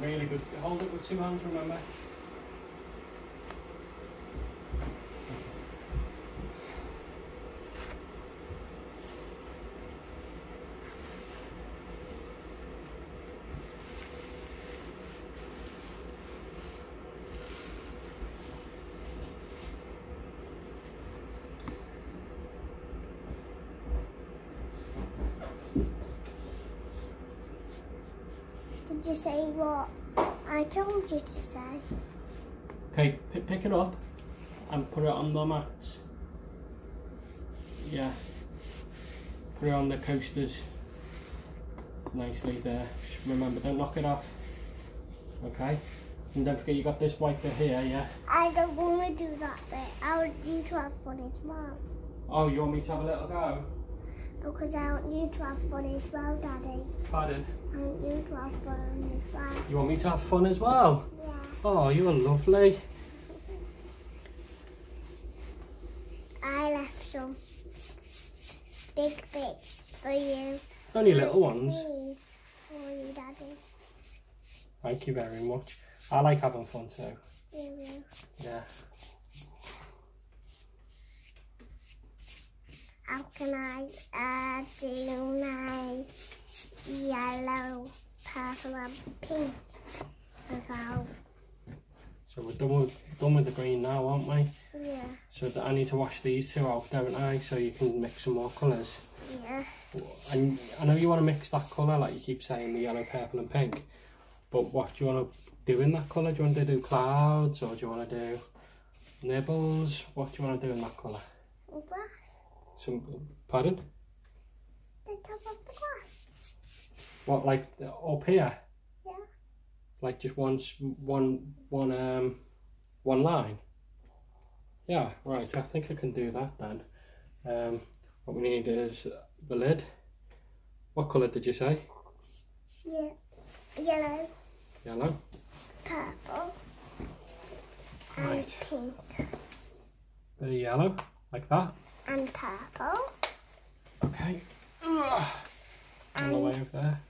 Really good. Hold it with two hands, remember? You say what I told you to say? Okay, pick it up and put it on the mat. Yeah. Put it on the coasters nicely there. Just remember, don't knock it off. Okay? And don't forget you got this wiper here, yeah? I don't want to do that bit. I want you to have fun as well. Oh, you want me to have a little go? Oh, because I want you to have fun as well, Daddy. Pardon? I want you to have fun as well. You want me to have fun as well? Yeah. Oh, you are lovely. I left some big bits for you. Only little ones. Please, for you, Daddy. Thank you very much. I like having fun too. Do you? Yeah. How can I uh, do my yellow, purple, and pink well? So we're done with, done with the green now, aren't we? Yeah, So I need to wash these two out, don't I? So you can mix some more colours. yeah. And I know you want to mix that colour, like you keep saying, the yellow, purple and pink. But what do you want to do in that colour? Do you want to do clouds or do you want to do nibbles? What do you want to do in that colour? Glass. Some, pardon? The top of the glass. What, like up here? Yeah. Like just one, one, one, um, one line? Yeah, right, I think I can do that then. Um, what we need is the lid. What colour did you say? Yeah. Yellow, Yellow? purple, and Right. pink. Bit of yellow, like that. And purple. Okay. All the way over there.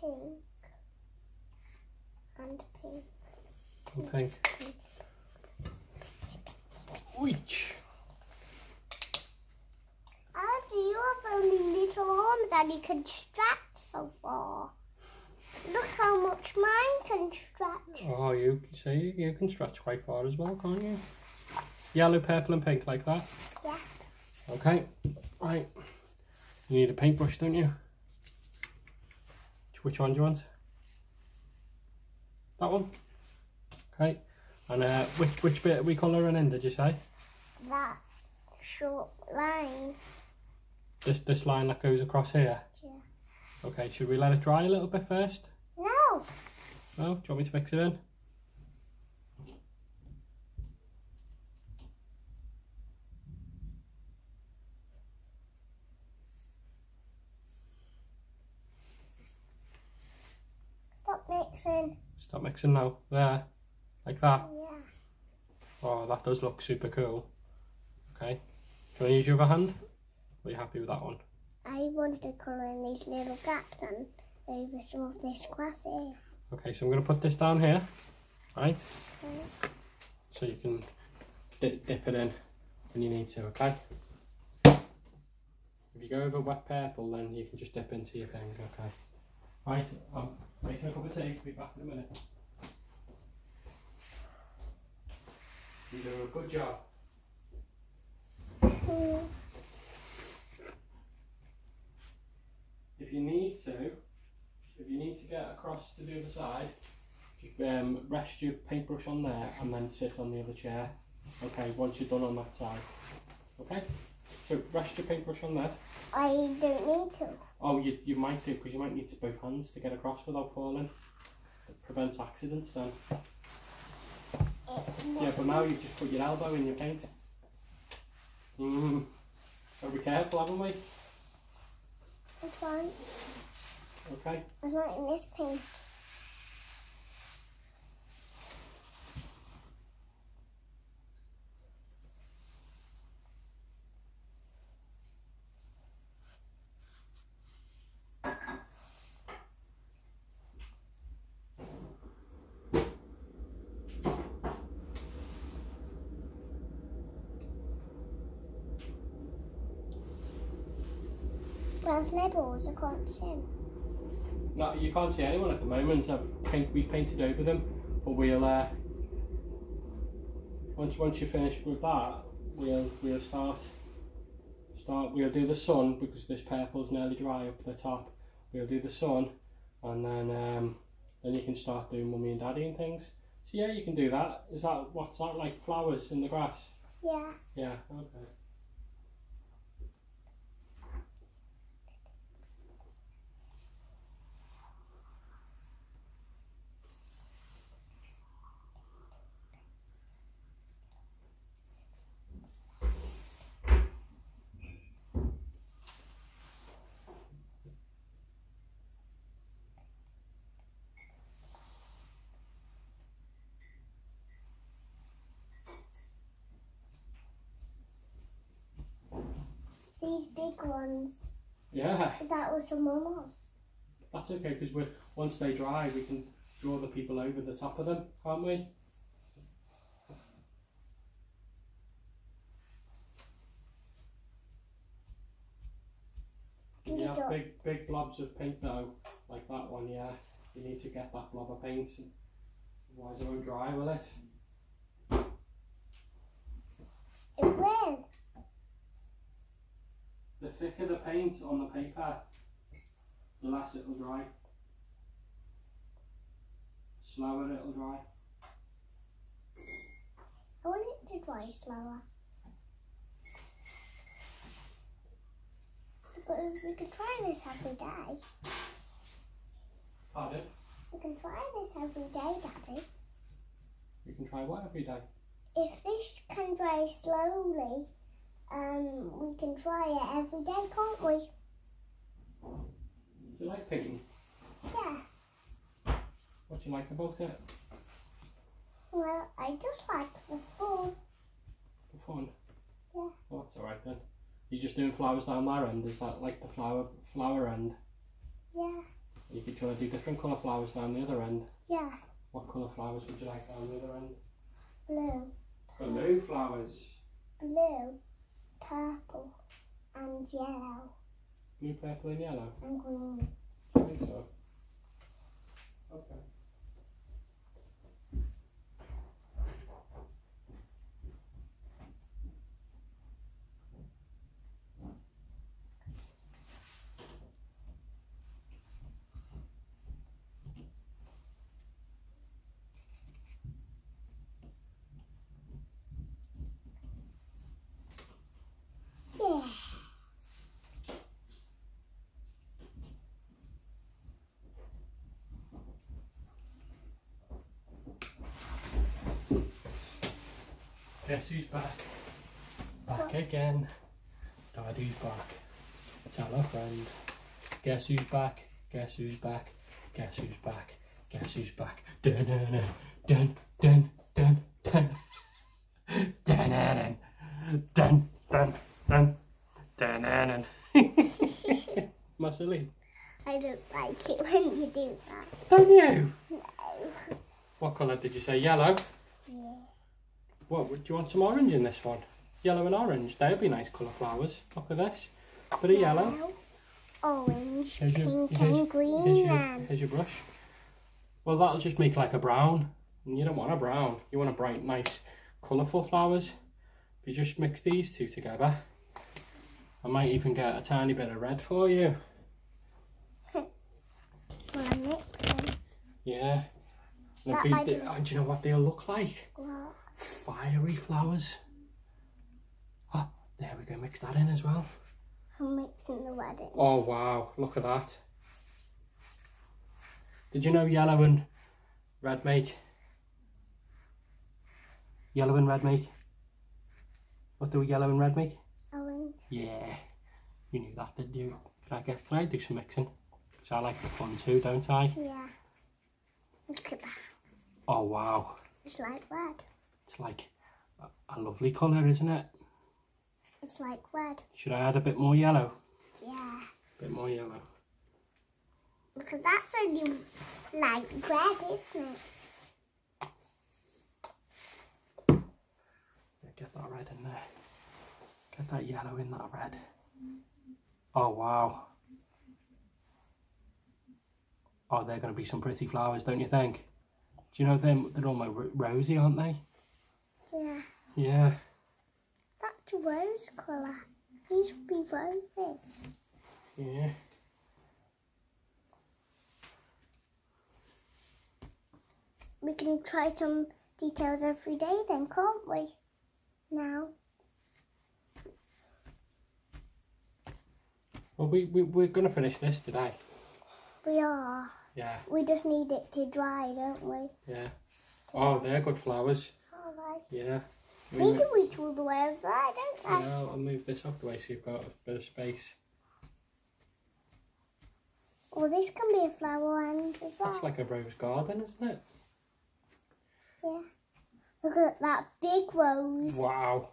Pink. And pink. And pink. Which? How do you have only little arms and you can stretch so far? Look how much mine can stretch. Oh, you see, you can stretch quite far as well, can't you? Yellow, purple, and pink like that. Yeah. Okay. Right. You need a paintbrush, don't you? Which one do you want? That one. Okay. And uh, which which bit are we colouring in? Did you say? That short line. This this line that goes across here. Yeah. Okay. Should we let it dry a little bit first? No. Do you want me to mix it in? Stop mixing. Stop mixing now. There. Like that. Yeah. Oh, that does look super cool. Okay. Do you want to use your other hand? Are you happy with that one? I want to colour in these little gaps and over some of this here. Okay, so I'm going to put this down here, right? Okay. So you can dip, dip it in when you need to, okay? If you go over wet purple, then you can just dip into your thing, okay? Right, I'm making a cup of tea, be back in a minute. You're doing a good job. Hmm. If you need to, if you need to get across to the other side, just um, rest your paintbrush on there and then sit on the other chair. Okay, once you're done on that side. Okay? So rest your paintbrush on there. I don't need to. Oh, you, you might do because you might need to both hands to get across without falling. It prevents accidents then. Yeah, but now you've just put your elbow in your paint. Mm. So be careful, haven't we? It's fine. Okay. I want in this pink. Well, snowballs, are not him. No, you can't see anyone at the moment. I've paint, we've painted over them, but we'll uh, once once you're finished with that, we'll we'll start start. We'll do the sun because this purple's nearly dry up the top. We'll do the sun, and then um, then you can start doing mummy and daddy and things. So yeah, you can do that. Is that what's that like flowers in the grass? Yeah. Yeah. Okay. These big ones. Yeah. Is that what some mum was? That's okay because we once they dry, we can draw the people over the top of them, can't we? Yeah, big big blobs of paint though, like that one, yeah, you need to get that blob of paint, otherwise it won't dry, will it? It will. The thicker the paint on the paper, the less it'll dry. Slower it'll dry. I want it to dry slower. But we can try this every day. Pardon? We can try this every day, Daddy. We can try what every day. If this can dry slowly, um, we can try it every day, can't we? Do you like painting? Yeah. What do you like about it? Well, I just like the fun. The fun? Yeah. Oh, that's alright then. You're just doing flowers down there end, is that like the flower flower end? Yeah. You could try to do different colour flowers down the other end. Yeah. What colour flowers would you like down the other end? Blue, Blue flowers. blue, purple, and yellow, Blue, purple and yellow. and green. I think so. Okay. Yeah. Guess who's back? Back again. Daddy's back. Tell a friend. Guess who's back? Guess who's back? Guess who's back? Guess who's back? Dun dun dun dun dun dun dun dun dun dun dun dun dun Am I silly? I don't like it when you do that. Don't you? No. What colour did you say? Yellow? Do you want some orange in this one? Yellow and orange, they'd be nice colour flowers. Look at this. Bit of yellow. Orange, Here's your, pink, here's, and green. here's, your, here's your brush. Well, that'll just make like a brown. And you don't want a brown. You want a bright, nice, colourful flowers. If you just mix these two together, I might even get a tiny bit of red for you. well, I mix them. Yeah. Be- they- oh, do you know what they'll look like? Fiery flowers. Oh, there we go. Mix that in as well. I'm mixing the wedding. Oh wow, look at that. Did you know yellow and red make? Yellow and red make? What do yellow and red make? Orange. Yeah, you knew that, didn't you? Can I get? Can I do some mixing? Because I like the fun too, don't I? Yeah. Look at that. Oh wow, It's like red. It's like a, lovely colour, isn't it? It's like red. Should I add a bit more yellow? Yeah. A bit more yellow. Because that's only like red, isn't it? Yeah, get that red in there. Get that yellow in that red. Oh wow. Oh, they're going to be some pretty flowers, don't you think? Do you know them? They're almost ro- rosy, aren't they? Yeah. Yeah. That's rose colour. These would be roses. Yeah. We can try some details every day then, can't we? Now. Well, we, we, we're going to finish this today. We are. Yeah, We just need it to dry, don't we? yeah. Oh, they're good flowers. Yeah. I mean, can reach all the way over there, don't you they? know, I'll move this off the way so you've got a bit of space. Or this can be a flower wand as well. That's like a rose garden, isn't it? Yeah. Look at that big rose. Wow.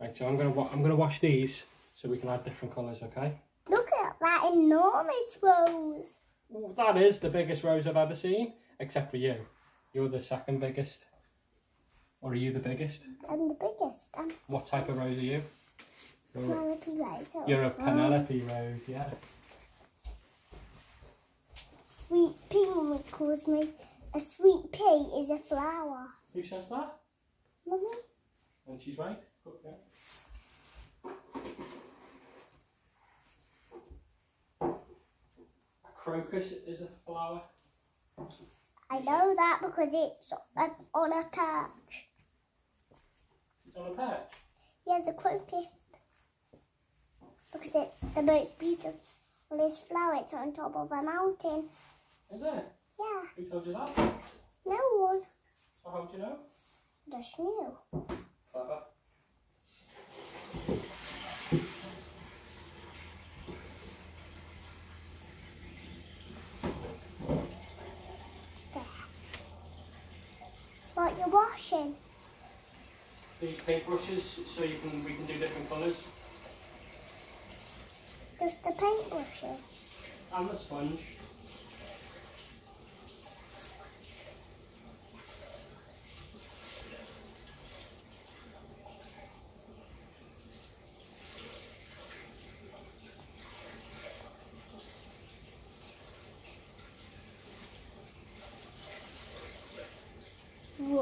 Right, so I'm gonna wa- I'm gonna wash these so we can add different colours, okay? Look at that enormous rose. Well, that is the biggest rose I've ever seen, except for you. You're the second biggest. Or are you the biggest? I'm the biggest. I'm What type of rose are you? You're, Penelope Rose. You're a. Penelope rose, yeah. Sweet pea mummy calls me. A sweet pea is a flower. Who says that? Mummy? And she's right. Okay. Crocus is a flower. I know that because it's on a perch. It's on a perch. Yeah, the crocus. Because it's the most beautiful this flower. It's on top of a mountain. Is it? Yeah, Who told you that? no one. So how do you know? Just knew. Clever. What you're washing? These paintbrushes so you can we can do different colours. Just the paintbrushes. And the sponge.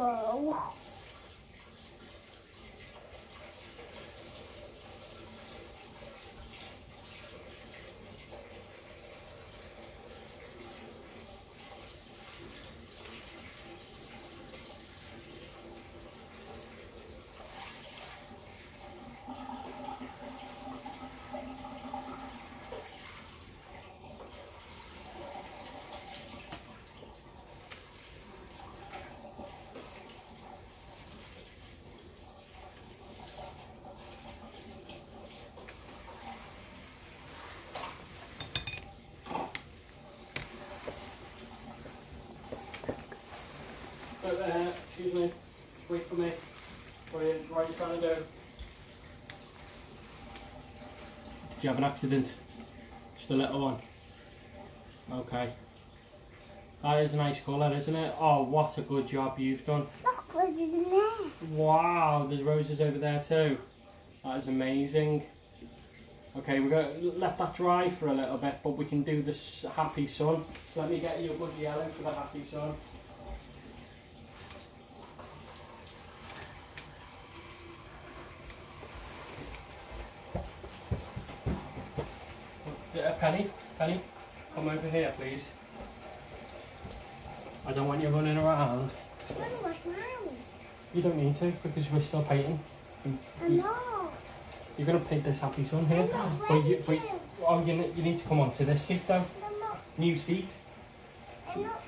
我我 Whoa. But uh, excuse me, just wait for me. What are you, what are you trying to do? Did you have an accident? Just a little one? Okay. That is a nice colour, isn't it? Oh, what a good job you've done. Look, roses in there. Wow, there's roses over there too. That is amazing. Okay, we're going to let that dry for a little bit, but we can do this happy sun. So let me get you a good yellow for the happy sun. Uh, Penny, Penny, come over here, please. I don't want you running around. I'm going to wash my hands. You don't need to because we're still painting. I'm not. You're going to paint this happy sun here. I'm not But you, but, oh, you, you need to come onto this seat though. New seat. I'm not